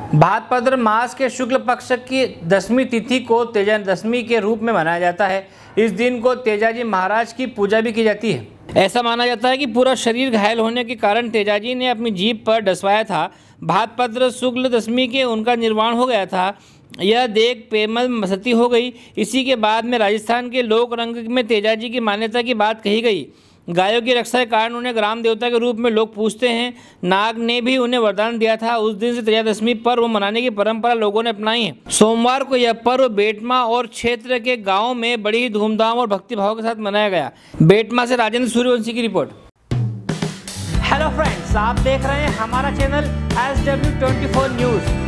भाद्रपद मास के शुक्ल पक्ष की दसवीं तिथि को तेजा दशमी के रूप में मनाया जाता है। इस दिन को तेजाजी महाराज की पूजा भी की जाती है। ऐसा माना जाता है कि पूरा शरीर घायल होने के कारण तेजाजी ने अपनी जीप पर डसवाया था। भाद्रपद शुक्ल दशमी के उनका निर्वाण हो गया था। यह देख पेमल मसती हो गई। इसी के बाद में राजस्थान के लोक रंग में तेजाजी की मान्यता की बात कही गई। गायों की रक्षा के कारण उन्हें ग्राम देवता के रूप में लोग पूछते हैं। नाग ने भी उन्हें वरदान दिया था। उस दिन से त्रयोदशमी पर्व मनाने की परंपरा लोगों ने अपनाई है। सोमवार को यह पर्व बेटमा और क्षेत्र के गाँव में बड़ी धूमधाम और भक्तिभाव के साथ मनाया गया। बेटमा से राजेंद्र सूर्यवंशी की रिपोर्ट। हेलो फ्रेंड्स आप देख रहे हैं हमारा channel S W twenty four news